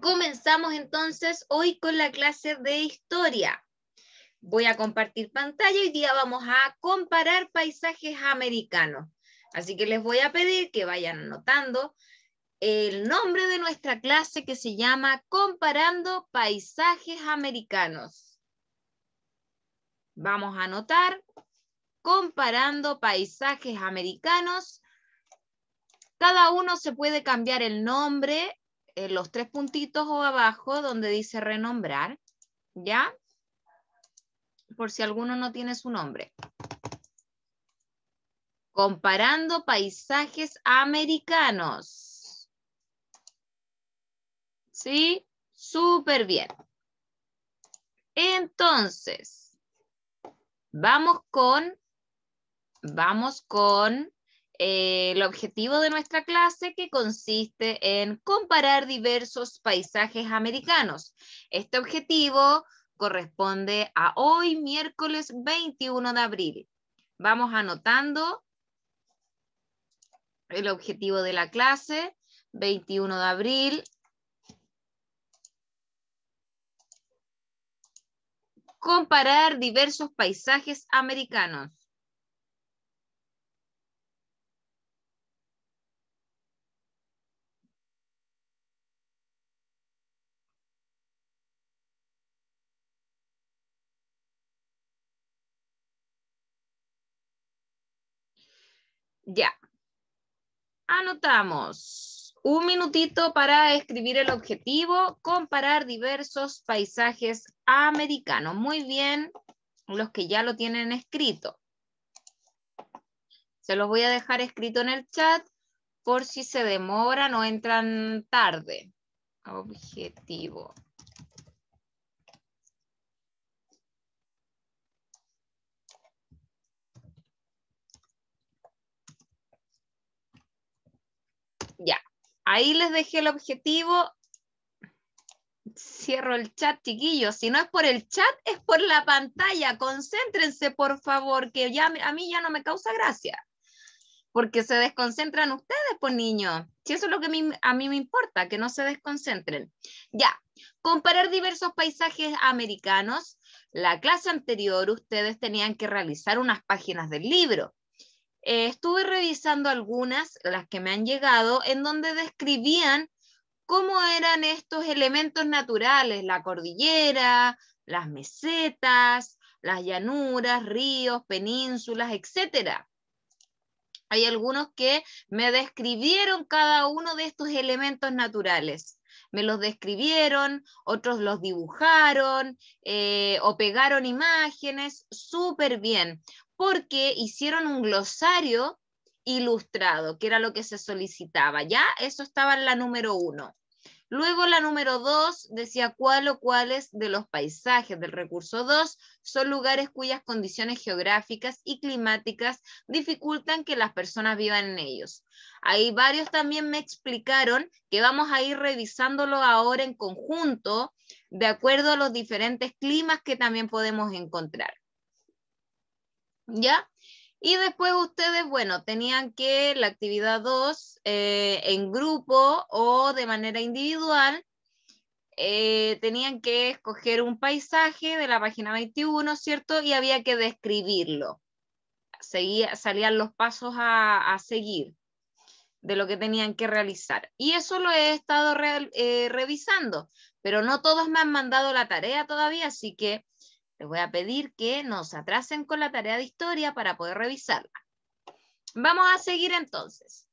Comenzamos entonces hoy con la clase de historia. Voy a compartir pantalla y hoy día vamos a comparar paisajes americanos. Así que les voy a pedir que vayan anotando el nombre de nuestra clase que se llama Comparando Paisajes Americanos. Vamos a anotar Comparando Paisajes Americanos. Cada uno se puede cambiar el nombre en los tres puntitos o abajo donde dice renombrar, ¿ya? Por si alguno no tiene su nombre. Comparando paisajes americanos. ¿Sí? Súper bien. Entonces, vamos con, vamos con eh, el objetivo de nuestra clase que consiste en comparar diversos paisajes americanos. Este objetivo corresponde a hoy, miércoles 21 de abril. Vamos anotando el objetivo de la clase, 21 de abril. Comparar diversos paisajes americanos. Ya. Anotamos. Un minutito para escribir el objetivo, comparar diversos paisajes americanos. Muy bien, los que ya lo tienen escrito. Se los voy a dejar escrito en el chat por si se demoran o entran tarde. Objetivo. Ya, ahí les dejé el objetivo. Cierro el chat, chiquillos. Si no es por el chat, es por la pantalla. Concéntrense, por favor, que ya a mí ya no me causa gracia. Porque se desconcentran ustedes, por niños. Si eso es lo que a mí me importa, que no se desconcentren. Ya, comparar diversos paisajes americanos. La clase anterior, ustedes tenían que realizar unas páginas del libro. Eh, estuve revisando algunas, las que me han llegado, en donde describían cómo eran estos elementos naturales, la cordillera, las mesetas, las llanuras, ríos, penínsulas, etc. Hay algunos que me describieron cada uno de estos elementos naturales. Me los describieron, otros los dibujaron eh, o pegaron imágenes, súper bien porque hicieron un glosario ilustrado, que era lo que se solicitaba. Ya, eso estaba en la número uno. Luego la número dos decía cuál o cuáles de los paisajes del recurso dos son lugares cuyas condiciones geográficas y climáticas dificultan que las personas vivan en ellos. Ahí varios también me explicaron que vamos a ir revisándolo ahora en conjunto de acuerdo a los diferentes climas que también podemos encontrar. ¿Ya? Y después ustedes, bueno, tenían que la actividad 2 eh, en grupo o de manera individual, eh, tenían que escoger un paisaje de la página 21, ¿cierto? Y había que describirlo. Seguía, salían los pasos a, seguir de lo que tenían que realizar. Y eso lo he estado eh, revisando, pero no todos me han mandado la tarea todavía, así que les voy a pedir que nos atrasen con la tarea de historia para poder revisarla. Vamos a seguir entonces.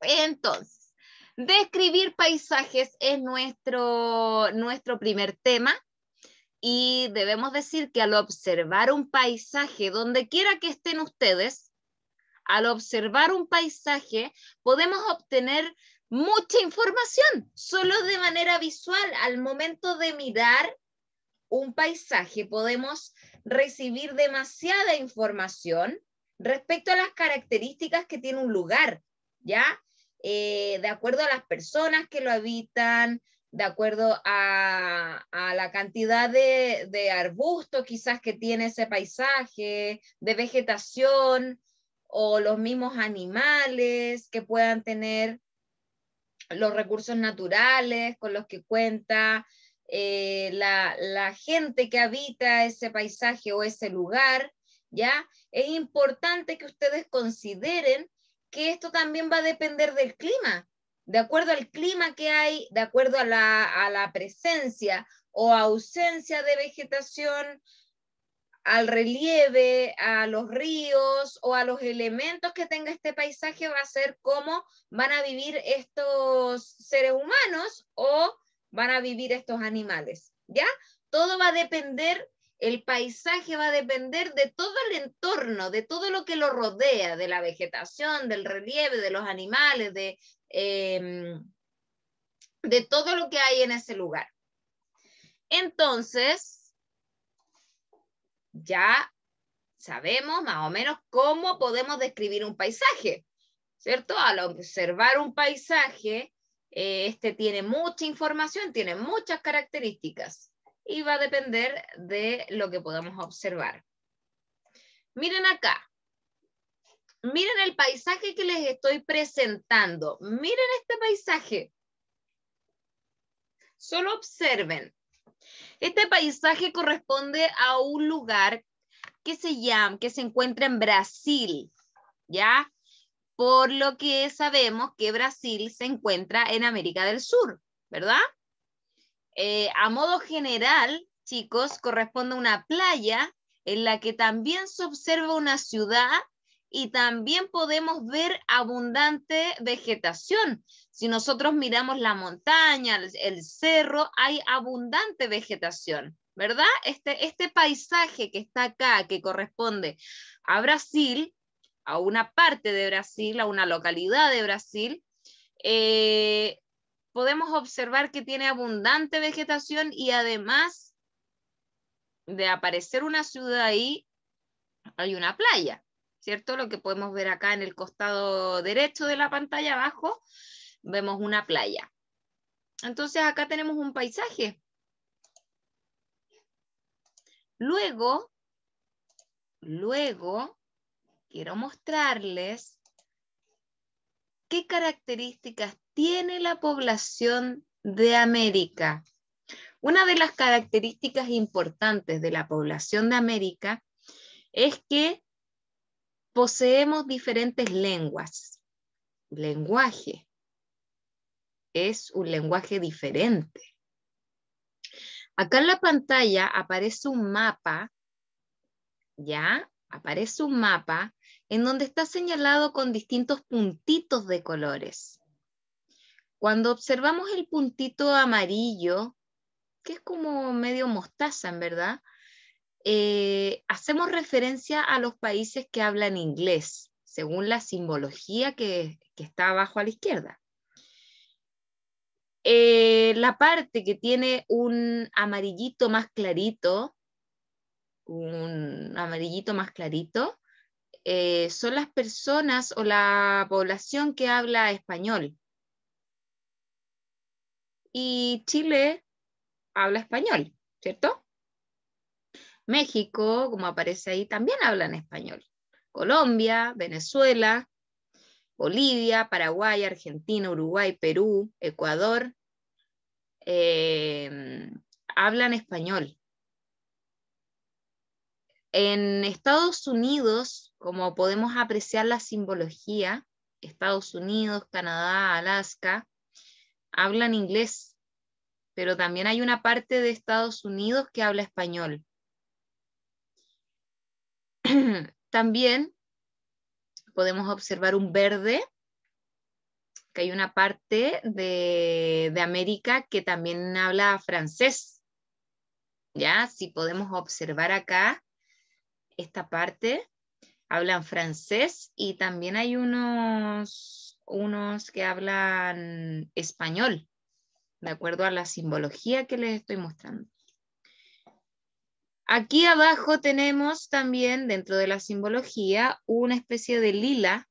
Entonces, describir paisajes es nuestro, nuestro primer tema y debemos decir que al observar un paisaje, donde quiera que estén ustedes, al observar un paisaje podemos obtener mucha información solo de manera visual al momento de mirar un paisaje podemos recibir demasiada información respecto a las características que tiene un lugar, ¿ya? Eh, de acuerdo a las personas que lo habitan, de acuerdo a, la cantidad de, de arbustos quizás que tiene ese paisaje, de vegetación o los mismos animales que puedan tener los recursos naturales con los que cuenta, eh, la, la, gente que habita ese paisaje o ese lugar, ¿ya? Es importante que ustedes consideren que esto también va a depender del clima. De acuerdo al clima que hay, de acuerdo a la, a la presencia o ausencia de vegetación, al relieve, a los ríos o a los elementos que tenga este paisaje va a ser cómo van a vivir estos seres humanos o van a vivir estos animales, ¿ya? Todo va a depender, el paisaje va a depender de todo el entorno, de todo lo que lo rodea, de la vegetación, del relieve, de los animales, de, em, de todo lo que hay en ese lugar. Entonces, ya sabemos más o menos cómo podemos describir un paisaje, ¿cierto? Al observar un paisaje, este tiene mucha información, tiene muchas características y va a depender de lo que podamos observar. Miren acá. Miren el paisaje que les estoy presentando. Miren este paisaje. Solo observen. Este paisaje corresponde a un lugar que se llama, que se encuentra en Brasil, ¿ya? Por lo que sabemos que Brasil se encuentra en América del Sur, ¿verdad? Eh, a modo general, chicos, corresponde a una playa en la que también se observa una ciudad y también podemos ver abundante vegetación. Si nosotros miramos la montaña, el, cerro, hay abundante vegetación, ¿verdad? Este, este paisaje que está acá, que corresponde a Brasil, a una parte de Brasil, a una localidad de Brasil, eh, podemos observar que tiene abundante vegetación y además de aparecer una ciudad ahí, hay una playa. ¿cierto? Lo que podemos ver acá en el costado derecho de la pantalla abajo, vemos una playa. Entonces acá tenemos un paisaje. Luego, luego, quiero mostrarles qué características tiene la población de América. Una de las características importantes de la población de América es que poseemos diferentes lenguas. Lenguaje es un lenguaje diferente. Acá en la pantalla aparece un mapa, ¿ya? Aparece un mapa en donde está señalado con distintos puntitos de colores. Cuando observamos el puntito amarillo, que es como medio mostaza, en verdad, eh, hacemos referencia a los países que hablan inglés, según la simbología que, está abajo a la izquierda. Eh, la parte que tiene un amarillito más clarito, un amarillito más clarito, eh, son las personas o la población que habla español. Y Chile habla español, ¿cierto? México, como aparece ahí, también hablan español. Colombia, Venezuela, Bolivia, Paraguay, Argentina, Uruguay, Perú, Ecuador, eh, hablan español. En Estados Unidos, como podemos apreciar la simbología, Estados Unidos, Canadá, Alaska, hablan inglés, pero también hay una parte de Estados Unidos que habla español. También podemos observar un verde, que hay una parte de, América que también habla francés. ¿Ya? Si podemos observar acá, esta parte, hablan francés y también hay unos, unos que hablan español, de acuerdo a la simbología que les estoy mostrando. Aquí abajo tenemos también, dentro de la simbología, una especie de lila.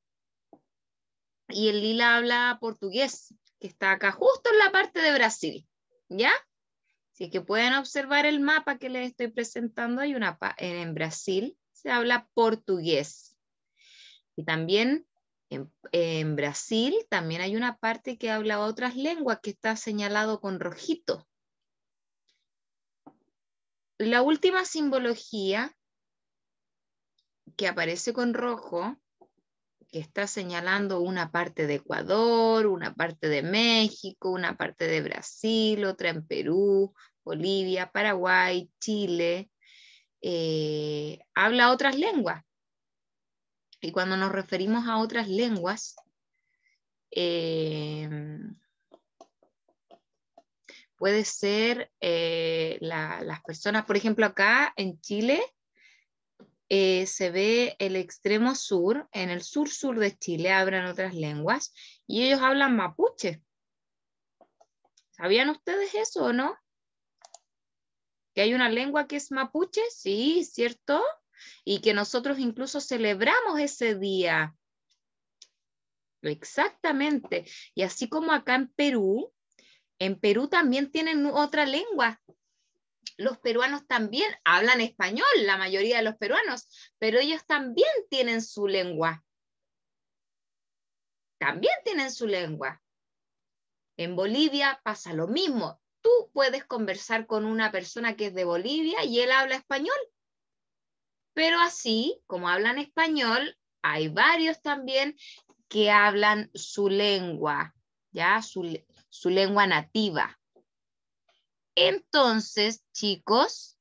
Y el lila habla portugués, que está acá justo en la parte de Brasil. ¿Ya? Si es que pueden observar el mapa que les estoy presentando, hay una en Brasil se habla portugués. Y también En, Brasil también hay una parte que habla otras lenguas que está señalado con rojito. La última simbología que aparece con rojo, que está señalando una parte de Ecuador, una parte de México, una parte de Brasil, otra en Perú, Bolivia, Paraguay, Chile, eh, habla otras lenguas. Y cuando nos referimos a otras lenguas, eh, puede ser eh, las personas, por ejemplo, acá en Chile, eh, se ve el extremo sur, en el sur-sur de Chile hablan otras lenguas y ellos hablan mapuche. ¿Sabían ustedes eso o no? ¿Que hay una lengua que es mapuche? Sí, ¿cierto? Y que nosotros incluso celebramos ese día. Exactamente. Y así como acá en Perú, en Perú también tienen otra lengua los peruanos también hablan español, la mayoría de los peruanos, pero ellos también tienen su lengua. También tienen su lengua. En Bolivia pasa lo mismo. Tú puedes conversar con una persona que es de Bolivia y él habla español. Pero así, como hablan español, hay varios también que hablan su lengua, ya su, su lengua nativa. Entonces, chicos,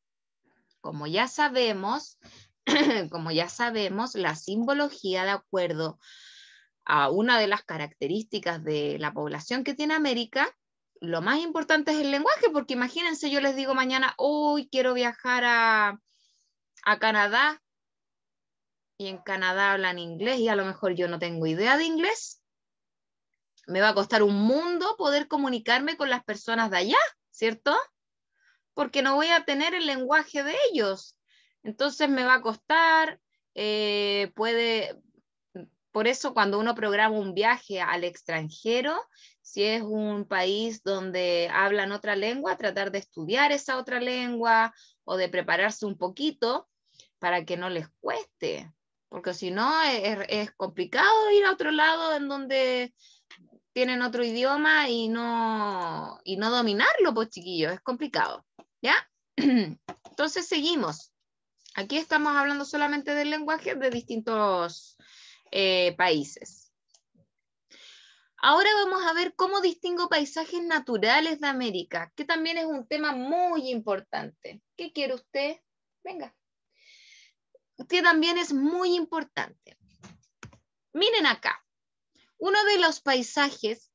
como ya sabemos, como ya sabemos, la simbología de acuerdo a una de las características de la población que tiene América, lo más importante es el lenguaje, porque imagínense, yo les digo mañana, hoy quiero viajar a, a Canadá, y en Canadá hablan inglés y a lo mejor yo no tengo idea de inglés. Me va a costar un mundo poder comunicarme con las personas de allá. ¿Cierto? Porque no voy a tener el lenguaje de ellos. Entonces me va a costar, eh, puede, por eso cuando uno programa un viaje al extranjero, si es un país donde hablan otra lengua, tratar de estudiar esa otra lengua o de prepararse un poquito para que no les cueste, porque si no es, es complicado ir a otro lado en donde tienen otro idioma y no, y no dominarlo, pues chiquillos, es complicado. ¿Ya? Entonces seguimos. Aquí estamos hablando solamente del lenguaje de distintos eh, países. Ahora vamos a ver cómo distingo paisajes naturales de América, que también es un tema muy importante. ¿Qué quiere usted? Venga. Que también es muy importante. Miren acá. Uno de los paisajes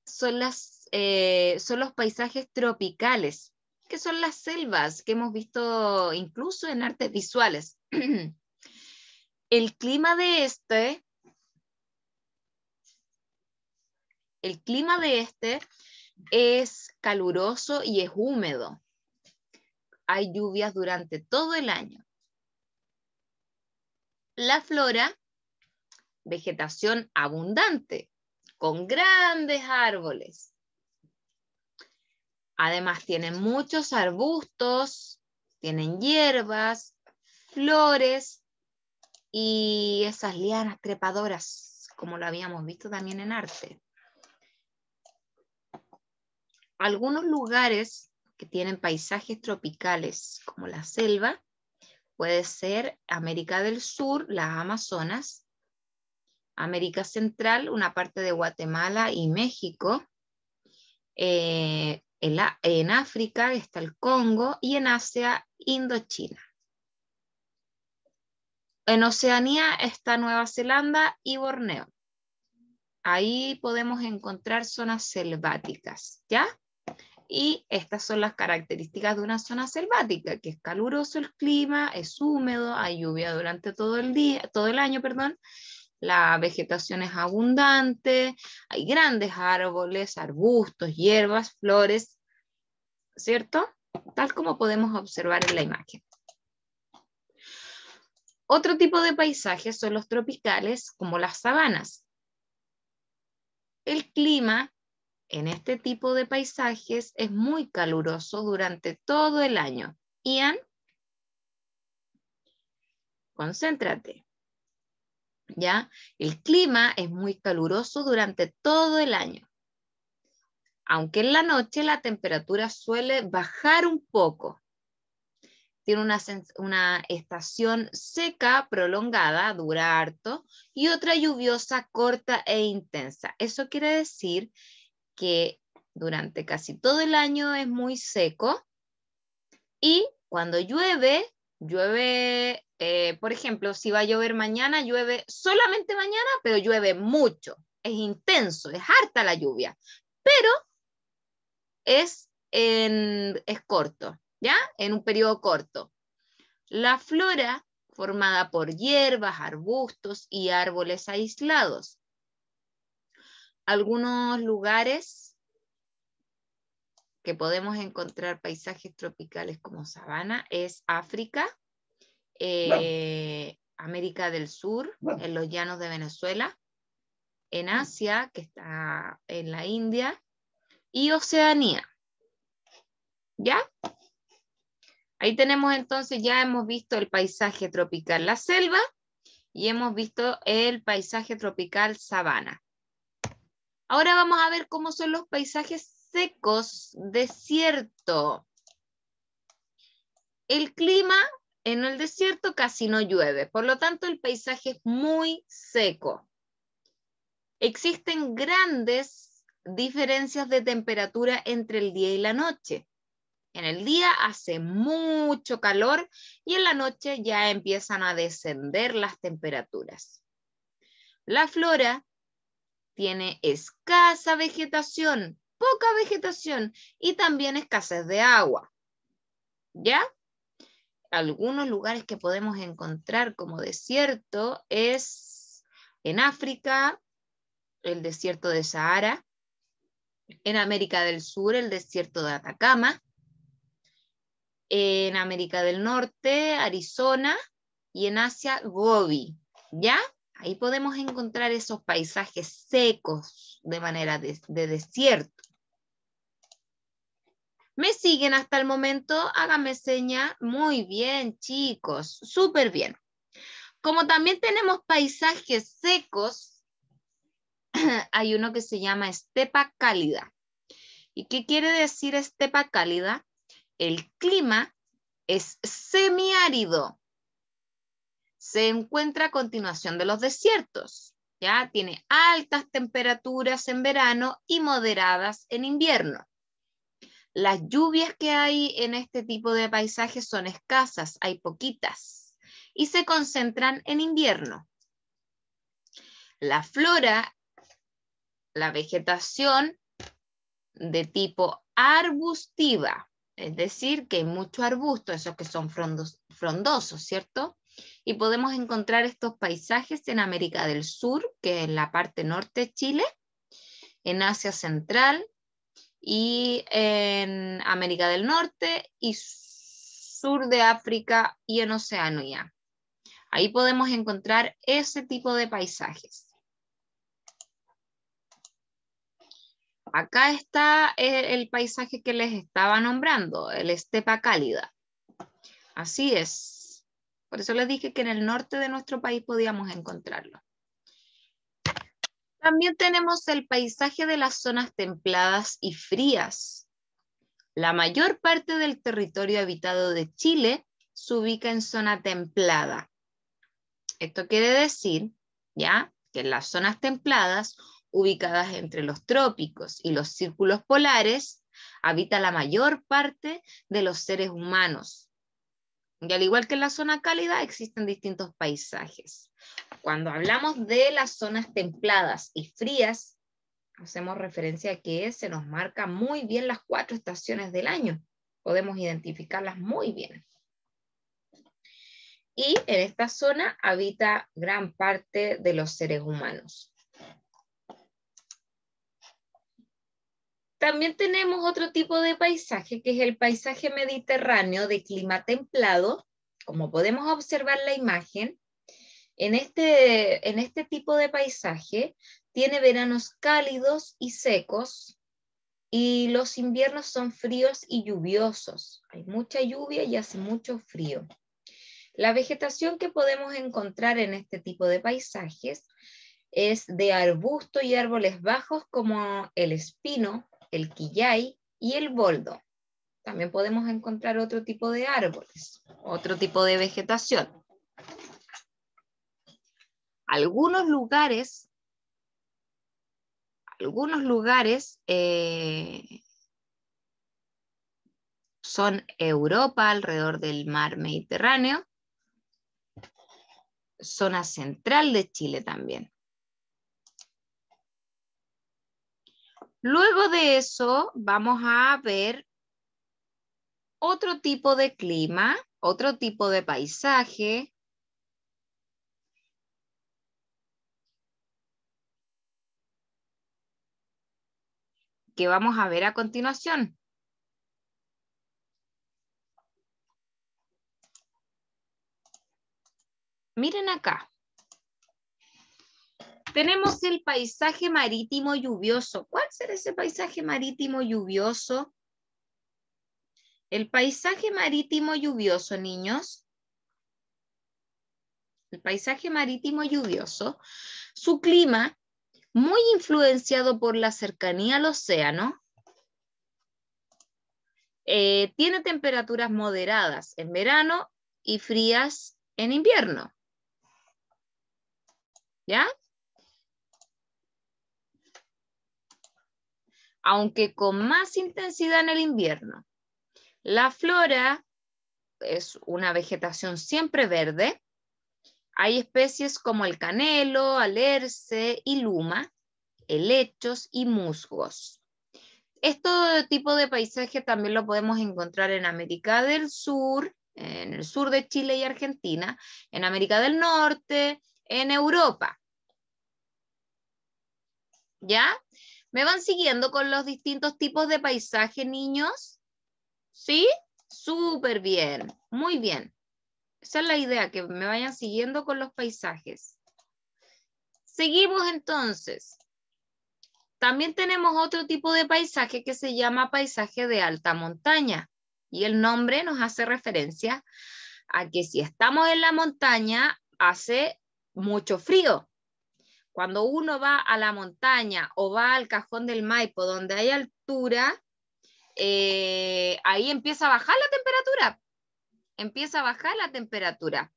eh, son los paisajes tropicales, que son las selvas que hemos visto incluso en artes visuales. El clima de este, el clima de este es caluroso y es húmedo. Hay lluvias durante todo el año. La flora, vegetación abundante, con grandes árboles. Además tienen muchos arbustos, tienen hierbas, flores y esas lianas trepadoras, como lo habíamos visto también en arte. Algunos lugares que tienen paisajes tropicales, como la selva, puede ser América del Sur, las Amazonas, América Central, una parte de Guatemala y México. Eh, en, África está el Congo y en Asia, Indochina. En Oceanía está Nueva Zelanda y Borneo. Ahí podemos encontrar zonas selváticas, ¿ya? Y estas son las características de una zona selvática, que es caluroso el clima, es húmedo, hay lluvia durante todo el día, todo el año, perdón, la vegetación es abundante, hay grandes árboles, arbustos, hierbas, flores, ¿cierto? Tal como podemos observar en la imagen. Otro tipo de paisajes son los tropicales, como las sabanas. El clima en este tipo de paisajes es muy caluroso durante todo el año. Ian, concéntrate. ¿Ya? El clima es muy caluroso durante todo el año. Aunque en la noche la temperatura suele bajar un poco. Tiene una, una estación seca prolongada, dura harto, y otra lluviosa corta e intensa. Eso quiere decir que durante casi todo el año es muy seco y cuando llueve, llueve, eh, por ejemplo, si va a llover mañana, llueve solamente mañana, pero llueve mucho, es intenso, es harta la lluvia, pero es, en, es corto, ¿ya? En un periodo corto. La flora formada por hierbas, arbustos y árboles aislados. Algunos lugares que podemos encontrar paisajes tropicales como sabana es África, eh, América del Sur, en los llanos de Venezuela, en Asia, que está en la India, y Oceanía. ¿Ya? Ahí tenemos entonces, ya hemos visto el paisaje tropical, la selva, y hemos visto el paisaje tropical sabana. Ahora vamos a ver cómo son los paisajes secos, desierto. El clima en el desierto casi no llueve, por lo tanto el paisaje es muy seco. Existen grandes diferencias de temperatura entre el día y la noche. En el día hace mucho calor y en la noche ya empiezan a descender las temperaturas. La flora tiene escasa vegetación, poca vegetación y también escasez de agua. ¿Ya? Algunos lugares que podemos encontrar como desierto es en África, el desierto de Sahara, en América del Sur, el desierto de Atacama, en América del Norte, Arizona, y en Asia, Gobi. ¿Ya? Ahí podemos encontrar esos paisajes secos de manera de desierto. ¿Me siguen hasta el momento? Hágame seña. Muy bien, chicos. Súper bien. Como también tenemos paisajes secos, hay uno que se llama estepa cálida. ¿Y qué quiere decir estepa cálida? El clima es semiárido. Se encuentra a continuación de los desiertos. Ya tiene altas temperaturas en verano y moderadas en invierno. Las lluvias que hay en este tipo de paisajes son escasas, hay poquitas, y se concentran en invierno. La flora, la vegetación de tipo arbustiva, es decir, que hay mucho arbusto, esos que son frondosos, ¿cierto? Y podemos encontrar estos paisajes en América del Sur, que es la parte norte de Chile, en Asia Central, y en América del Norte y sur de África y en Oceanía. Ahí podemos encontrar ese tipo de paisajes. Acá está el, paisaje que les estaba nombrando, el estepa cálida. Así es. Por eso les dije que en el norte de nuestro país podíamos encontrarlo. También tenemos el paisaje de las zonas templadas y frías. La mayor parte del territorio habitado de Chile se ubica en zona templada. Esto quiere decir, ¿ya? Que en las zonas templadas, ubicadas entre los trópicos y los círculos polares, habita la mayor parte de los seres humanos. Y al igual que en la zona cálida, existen distintos paisajes. Cuando hablamos de las zonas templadas y frías, hacemos referencia a que se nos marca muy bien las cuatro estaciones del año. Podemos identificarlas muy bien. Y en esta zona habita gran parte de los seres humanos. También tenemos otro tipo de paisaje, que es el paisaje mediterráneo de clima templado. Como podemos observar la imagen, en este, en este tipo de paisaje tiene veranos cálidos y secos y los inviernos son fríos y lluviosos. Hay mucha lluvia y hace mucho frío. La vegetación que podemos encontrar en este tipo de paisajes es de arbustos y árboles bajos como el espino, el quillay y el boldo. También podemos encontrar otro tipo de árboles, otro tipo de vegetación. Algunos lugares, algunos lugares eh, son Europa, alrededor del mar Mediterráneo, zona central de Chile también. Luego de eso vamos a ver otro tipo de clima, otro tipo de paisaje. Que vamos a ver a continuación. Miren acá. Tenemos el paisaje marítimo lluvioso. ¿Cuál será ese paisaje marítimo lluvioso? El paisaje marítimo lluvioso, niños. El paisaje marítimo lluvioso. Su clima, muy influenciado por la cercanía al océano, eh, tiene temperaturas moderadas en verano y frías en invierno. ¿Ya? Aunque con más intensidad en el invierno. La flora es una vegetación siempre verde. Hay especies como el canelo, alerce y luma, helechos y musgos. Este tipo de paisaje también lo podemos encontrar en América del Sur, en el sur de Chile y Argentina, en América del Norte, en Europa. ¿Ya? ¿Me van siguiendo con los distintos tipos de paisaje, niños? ¿Sí? Súper bien, muy bien. Esa es la idea, que me vayan siguiendo con los paisajes. Seguimos entonces. También tenemos otro tipo de paisaje que se llama paisaje de alta montaña. Y el nombre nos hace referencia a que si estamos en la montaña hace mucho frío. Cuando uno va a la montaña o va al cajón del Maipo, donde hay altura, eh, ahí empieza a bajar la temperatura. Empieza a bajar la temperatura.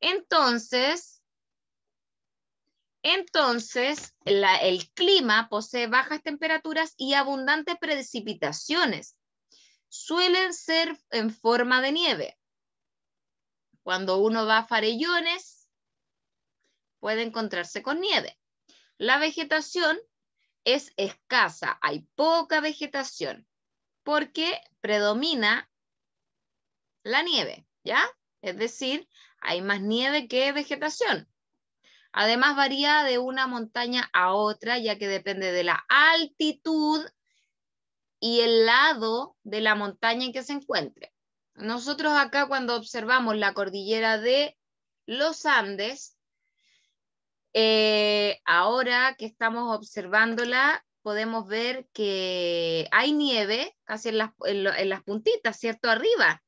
Entonces, entonces el clima posee bajas temperaturas y abundantes precipitaciones. Suelen ser en forma de nieve. Cuando uno va a Farellones, puede encontrarse con nieve. La vegetación es escasa, hay poca vegetación, porque predomina la nieve, ¿ya? Es decir, hay más nieve que vegetación. Además, varía de una montaña a otra, ya que depende de la altitud y el lado de la montaña en que se encuentre. Nosotros acá cuando observamos la cordillera de los Andes, eh, ahora que estamos observándola, podemos ver que hay nieve casi en las, en las puntitas, ¿cierto? Arriba.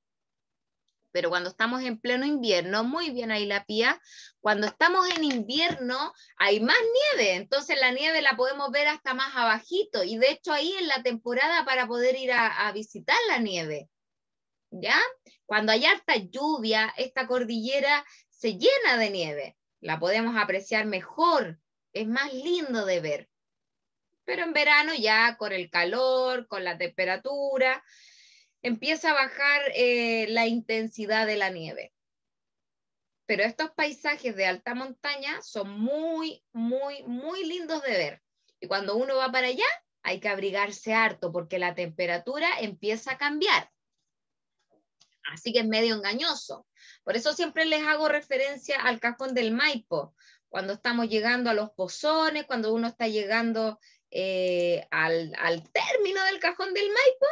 Pero cuando estamos en pleno invierno, muy bien ahí la pía, cuando estamos en invierno hay más nieve, entonces la nieve la podemos ver hasta más abajito y de hecho ahí en la temporada para poder ir a, a visitar la nieve. ¿Ya? Cuando hay harta lluvia, esta cordillera se llena de nieve la podemos apreciar mejor, es más lindo de ver. Pero en verano ya con el calor, con la temperatura, empieza a bajar eh, la intensidad de la nieve. Pero estos paisajes de alta montaña son muy, muy, muy lindos de ver. Y cuando uno va para allá, hay que abrigarse harto porque la temperatura empieza a cambiar. Así que es medio engañoso. Por eso siempre les hago referencia al cajón del Maipo, cuando estamos llegando a los pozones, cuando uno está llegando eh, al, término del cajón del Maipo,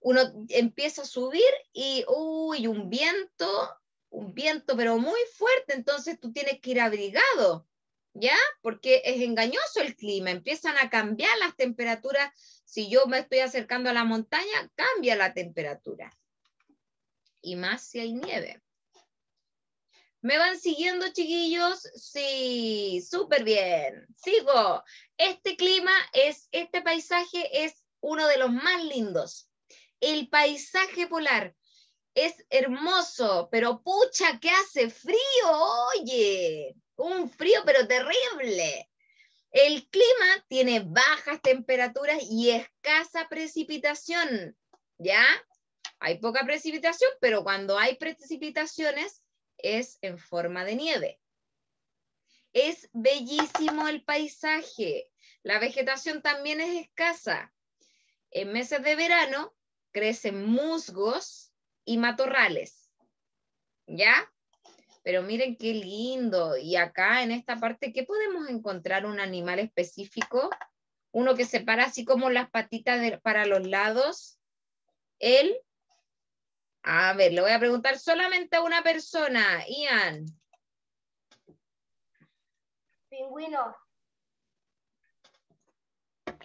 uno empieza a subir y, uy, un viento, un viento pero muy fuerte, entonces tú tienes que ir abrigado, ¿ya? Porque es engañoso el clima, empiezan a cambiar las temperaturas. Si yo me estoy acercando a la montaña, cambia la temperatura y más si hay nieve. ¿Me van siguiendo, chiquillos? Sí, súper bien. Sigo. Este clima es, este paisaje es uno de los más lindos. El paisaje polar es hermoso, pero pucha, que hace frío, oye, un frío pero terrible. El clima tiene bajas temperaturas y escasa precipitación, ¿ya? Hay poca precipitación, pero cuando hay precipitaciones es en forma de nieve. Es bellísimo el paisaje. La vegetación también es escasa. En meses de verano crecen musgos y matorrales. ¿Ya? Pero miren qué lindo. Y acá en esta parte, ¿qué podemos encontrar? Un animal específico. Uno que se para así como las patitas para los lados. El a ver, le voy a preguntar solamente a una persona. Ian. Pingüino.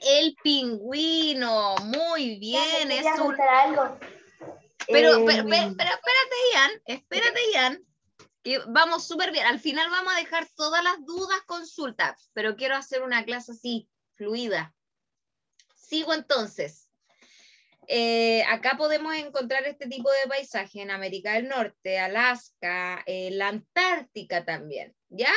El pingüino, muy bien. es un... algo. Pero, Eh, pero, pero, pero espérate, Ian, espérate, Ian. Que vamos súper bien. Al final vamos a dejar todas las dudas consultas, pero quiero hacer una clase así, fluida. Sigo entonces. Eh, acá podemos encontrar este tipo de paisaje en América del Norte, Alaska, eh, la Antártica también, ¿ya?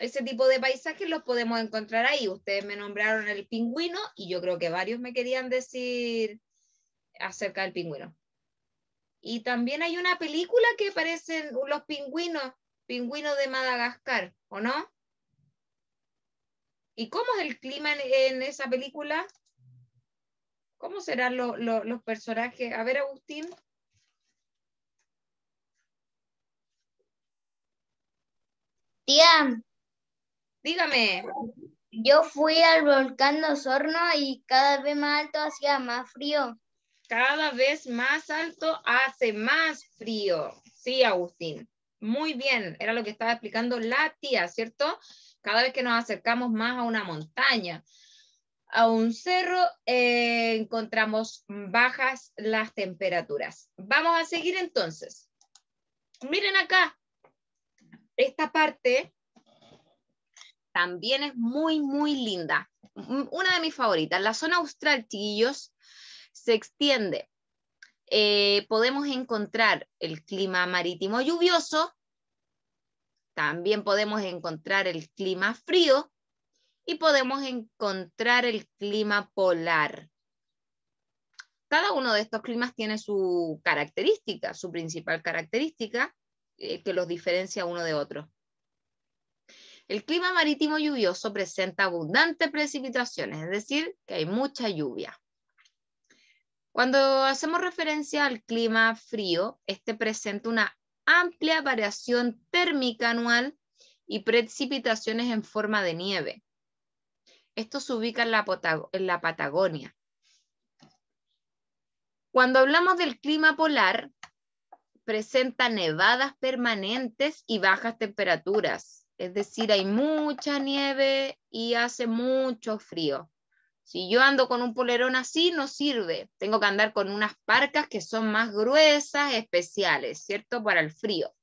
Ese tipo de paisajes los podemos encontrar ahí. Ustedes me nombraron el pingüino y yo creo que varios me querían decir acerca del pingüino. Y también hay una película que parecen los pingüinos, pingüinos de Madagascar, ¿o no? ¿Y cómo es el clima en, esa película? ¿Cómo serán lo- los personajes? A ver, Agustín. Tía, Dígame. yo fui al volcán de Osorno y cada vez más alto hacía más frío. Cada vez más alto hace más frío. Sí, Agustín. Muy bien. Era lo que estaba explicando la tía, ¿cierto? Cada vez que nos acercamos más a una montaña, a un cerro, eh, encontramos bajas las temperaturas. Vamos a seguir entonces. Miren acá. Esta parte también es muy, muy linda. Una de mis favoritas. La zona austral, chiquillos, se extiende. Eh, podemos encontrar el clima marítimo lluvioso, también podemos encontrar el clima frío y podemos encontrar el clima polar. Cada uno de estos climas tiene su característica, su principal característica eh, que los diferencia uno de otro. El clima marítimo lluvioso presenta abundantes precipitaciones, es decir, que hay mucha lluvia. Cuando hacemos referencia al clima frío, este presenta una amplia variación térmica anual y precipitaciones en forma de nieve. Esto se ubica en la, en la Patagonia. Cuando hablamos del clima polar, presenta nevadas permanentes y bajas temperaturas. Es decir, hay mucha nieve y hace mucho frío. Si yo ando con un polerón así, no sirve. Tengo que andar con unas parcas que son más gruesas, especiales, ¿cierto? Para el frío.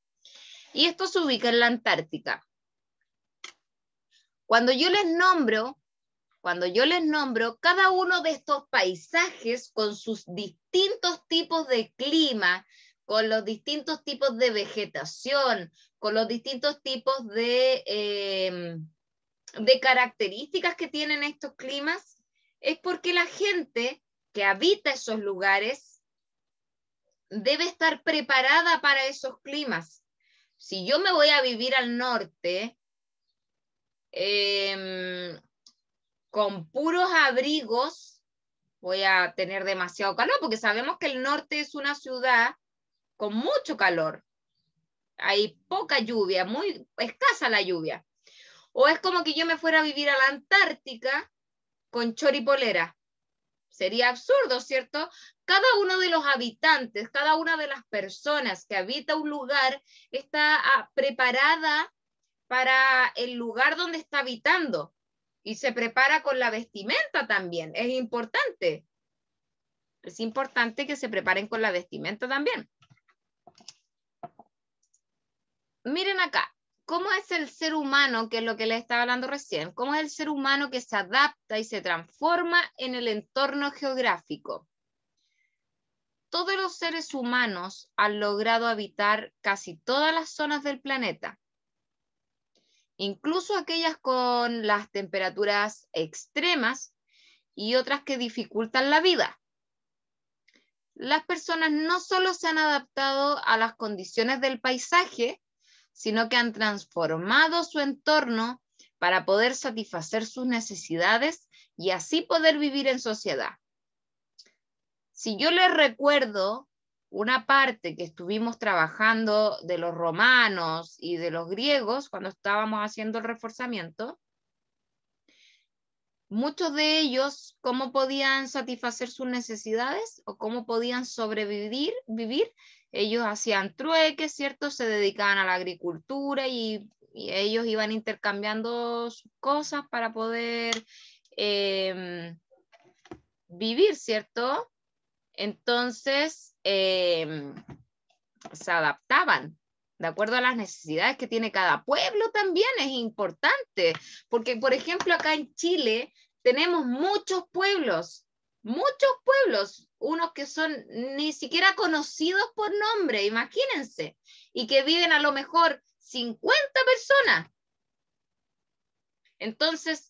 Y esto se ubica en la Antártica. Cuando yo les nombro, cuando yo les nombro cada uno de estos paisajes con sus distintos tipos de clima, con los distintos tipos de vegetación, con los distintos tipos de, eh, de características que tienen estos climas, es porque la gente que habita esos lugares debe estar preparada para esos climas. Si yo me voy a vivir al norte, em, con puros abrigos, voy a tener demasiado calor, porque sabemos que el norte es una ciudad con mucho calor. Hay poca lluvia, muy escasa la lluvia. O es como que yo me fuera a vivir a la Antártica con choripolera. Sería absurdo, ¿cierto? Cada uno de los habitantes, cada una de las personas que habita un lugar está ah, preparada para el lugar donde está habitando y se prepara con la vestimenta también. Es importante. Es importante que se preparen con la vestimenta también. Miren acá, ¿cómo es el ser humano, que es lo que les estaba hablando recién? ¿Cómo es el ser humano que se adapta y se transforma en el entorno geográfico? Todos los seres humanos han logrado habitar casi todas las zonas del planeta, incluso aquellas con las temperaturas extremas y otras que dificultan la vida. Las personas no solo se han adaptado a las condiciones del paisaje, sino que han transformado su entorno para poder satisfacer sus necesidades y así poder vivir en sociedad. Si yo les recuerdo una parte que estuvimos trabajando de los romanos y de los griegos cuando estábamos haciendo el reforzamiento, muchos de ellos, ¿cómo podían satisfacer sus necesidades o cómo podían sobrevivir? Vivir? ellos hacían trueques, ¿cierto? Se dedicaban a la agricultura y, ellos iban intercambiando cosas para poder em, vivir, ¿cierto? Entonces, em, se adaptaban de acuerdo a las necesidades que tiene cada pueblo también es importante, porque por ejemplo acá en Chile tenemos muchos pueblos muchos pueblos, unos que son ni siquiera conocidos por nombre, imagínense, y que viven a lo mejor 50 personas. Entonces,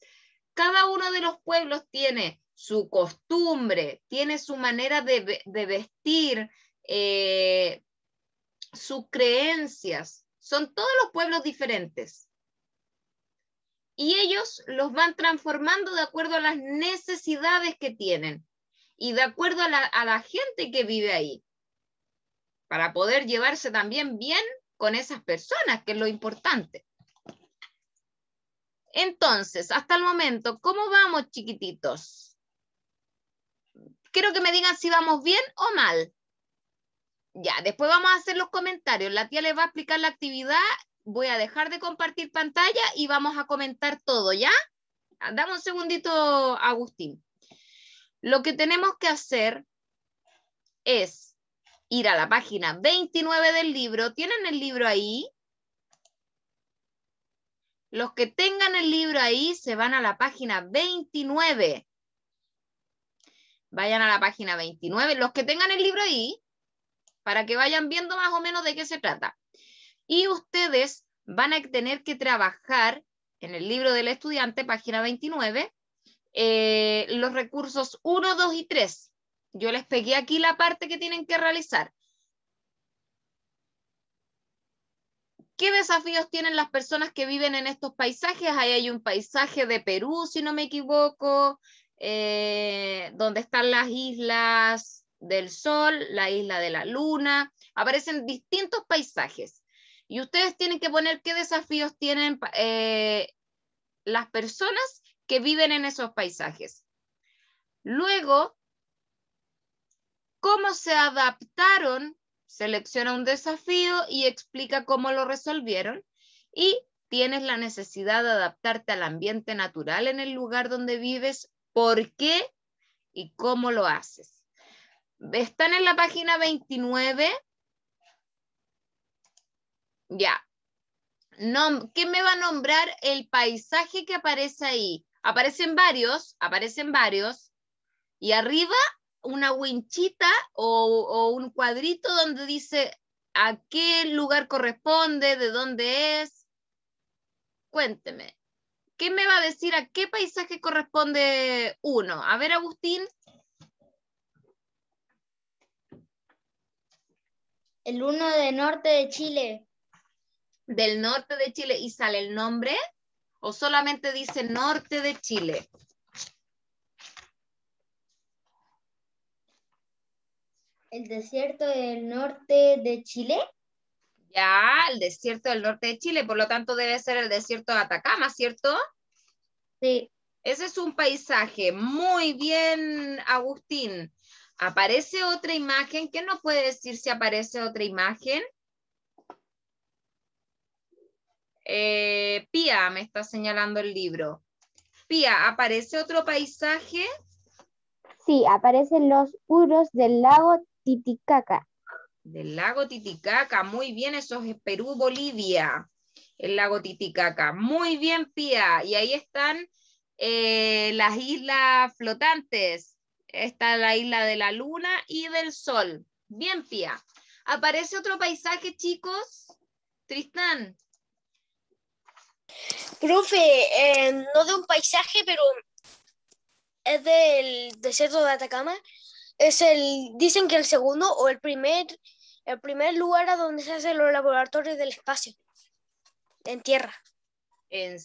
cada uno de los pueblos tiene su costumbre, tiene su manera de, vestir, eh, sus creencias. Son todos los pueblos diferentes. Y ellos los van transformando de acuerdo a las necesidades que tienen y de acuerdo a la, gente que vive ahí, para poder llevarse también bien con esas personas, que es lo importante. Entonces, hasta el momento, ¿cómo vamos, chiquititos? Quiero que me digan si vamos bien o mal. Ya, después vamos a hacer los comentarios. La tía les va a explicar la actividad. Voy a dejar de compartir pantalla y vamos a comentar todo, ¿ya? Dame un segundito, Agustín. Lo que tenemos que hacer es ir a la página 29 del libro. ¿Tienen el libro ahí? Los que tengan el libro ahí se van a la página 29. Vayan a la página 29. Los que tengan el libro ahí, para que vayan viendo más o menos de qué se trata. Y ustedes van a tener que trabajar en el libro del estudiante, página 29, eh, los recursos 1, 2 y 3. Yo les pegué aquí la parte que tienen que realizar. ¿Qué desafíos tienen las personas que viven en estos paisajes? Ahí hay un paisaje de Perú, si no me equivoco, eh, donde están las islas del Sol, la isla de la Luna. Aparecen distintos paisajes. Y ustedes tienen que poner qué desafíos tienen eh, las personas que viven en esos paisajes. Luego, cómo se adaptaron, selecciona un desafío y explica cómo lo resolvieron y tienes la necesidad de adaptarte al ambiente natural en el lugar donde vives, por qué y cómo lo haces. Están en la página 29. Ya. ¿Qué me va a nombrar el paisaje que aparece ahí? Aparecen varios, aparecen varios, y arriba una winchita o, un cuadrito donde dice a qué lugar corresponde, de dónde es. Cuénteme, ¿qué me va a decir a qué paisaje corresponde uno? A ver, Agustín. El uno de norte de Chile. Del norte de Chile. ¿Y sale el nombre? o solamente dice norte de Chile? El desierto del norte de Chile. Ya, el desierto del norte de Chile, por lo tanto debe ser el desierto de Atacama, ¿cierto? Sí. Ese es un paisaje. Muy bien, Agustín. ¿Aparece otra imagen? ¿Qué nos puede decir si aparece otra imagen? Eh, Pía me está señalando el libro. Pía, ¿aparece otro paisaje? Sí, aparecen los uros del lago Titicaca. Del lago Titicaca, muy bien, eso es Perú, Bolivia, el lago Titicaca. Muy bien, Pía. Y ahí están eh, las islas flotantes. Está la isla de la luna y del sol. Bien, Pía. ¿Aparece otro paisaje, chicos? Tristán. Profe, eh, no de un paisaje, pero es del desierto de Atacama. Es el, dicen que el segundo o el primer, el primer lugar a donde se hacen los laboratorios del espacio, en tierra. ¿En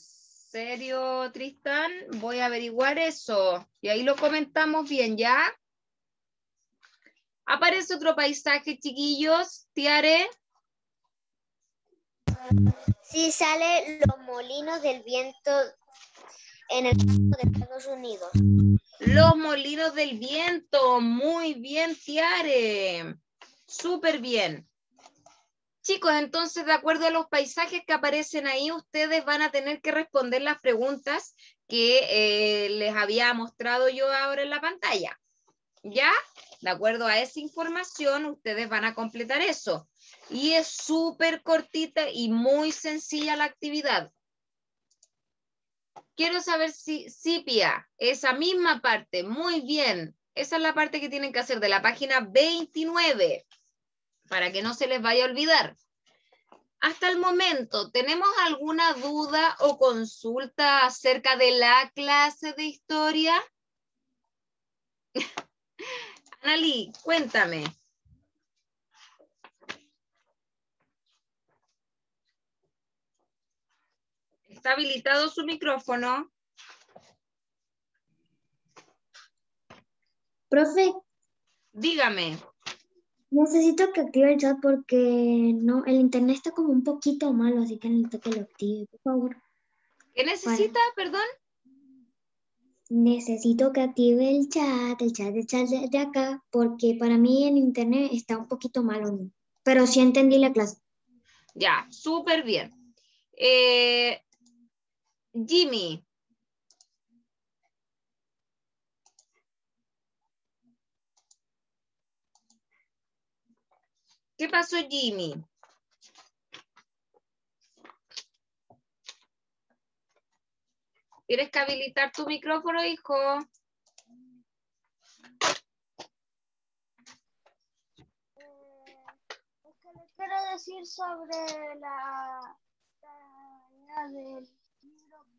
serio, Tristán? Voy a averiguar eso. Y ahí lo comentamos bien, ¿ya? ¿Aparece otro paisaje, chiquillos? Tiare. Sí, sale los molinos del viento en el campo de Estados Unidos. Los molinos del viento. Muy bien, Tiare. Súper bien. Chicos, entonces, de acuerdo a los paisajes que aparecen ahí, ustedes van a tener que responder las preguntas que eh, les había mostrado yo ahora en la pantalla. ¿Ya? De acuerdo a esa información, ustedes van a completar eso. Y es súper cortita y muy sencilla la actividad. Quiero saber si, Pia, esa misma parte, muy bien. Esa es la parte que tienen que hacer de la página 29, para que no se les vaya a olvidar. Hasta el momento, ¿tenemos alguna duda o consulta acerca de la clase de historia? Analí, cuéntame. ¿Está habilitado su micrófono? Profe. Dígame. Necesito que active el chat porque no, el internet está como un poquito malo, así que necesito que lo active, por favor. ¿Qué necesita, perdón? Necesito que active el chat, el chat, el chat de acá, porque para mí el internet está un poquito malo, pero sí entendí la clase. Ya, súper bien. Eh, Jimmy. ¿Qué pasó, Jimmy? ¿Tienes que habilitar tu micrófono, hijo? Eh, que le quiero decir sobre la, la del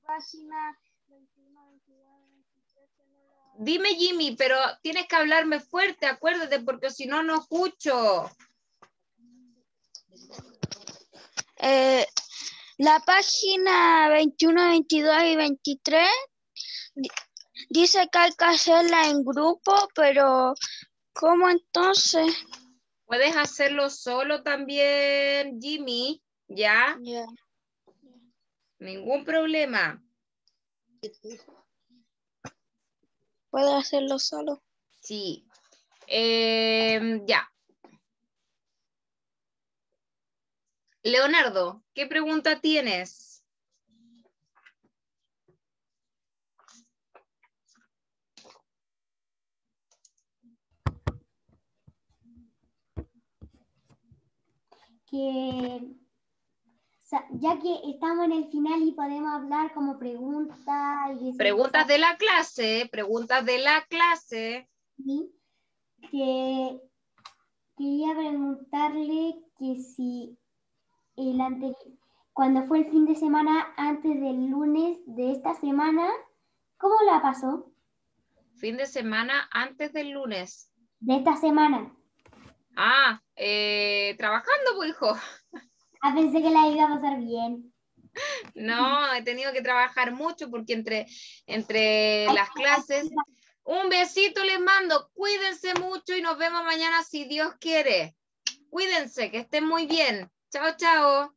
página 21, 22, 23. Dime, Jimmy, pero tienes que hablarme fuerte, acuérdate, porque si no, no escucho. Eh, la página 21, 22 y 23 dice que hay que hacerla en grupo, pero ¿cómo entonces? Puedes hacerlo solo también, Jimmy, ¿ya? Ningún problema. ¿Puede hacerlo solo? Sí. Em, ya. Leonardo, ¿qué pregunta tienes? Que ya que estamos en el final y podemos hablar como preguntas. Y preguntas de la clase, preguntas de la clase. Sí, que quería preguntarle que si el cuando fue el fin de semana antes del lunes de esta semana, ¿cómo la pasó? Fin de semana antes del lunes. De esta semana. Ah, eh, trabajando, pues, hijo. Ah, pensé que la iba a pasar bien. No, he tenido que trabajar mucho porque entre, entre las clases. Un besito les mando. Cuídense mucho y nos vemos mañana si Dios quiere. Cuídense, que estén muy bien. Chao, chao.